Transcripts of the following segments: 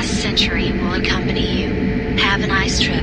last century will accompany you. Have a nice trip.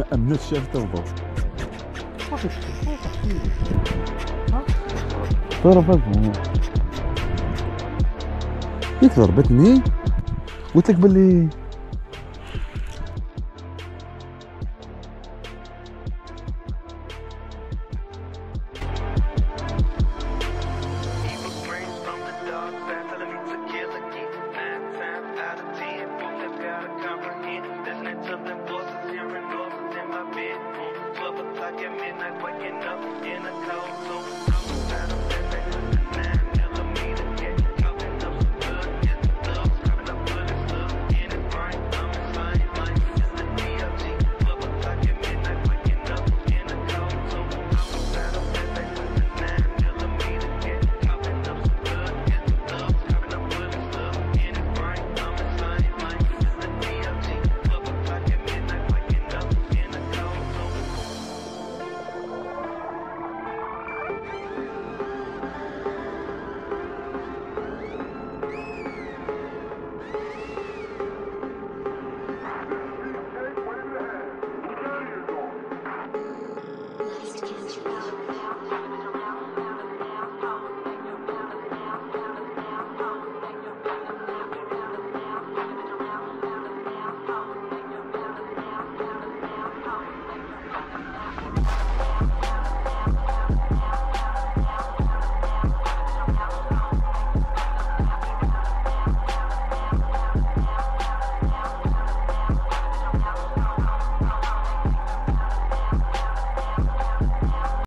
ما امنتش شافت الضوء صورة فازني ياك ضربتني قلت لك بلي o'clock midnight, waking up in a cold room. I'm Please to get you out.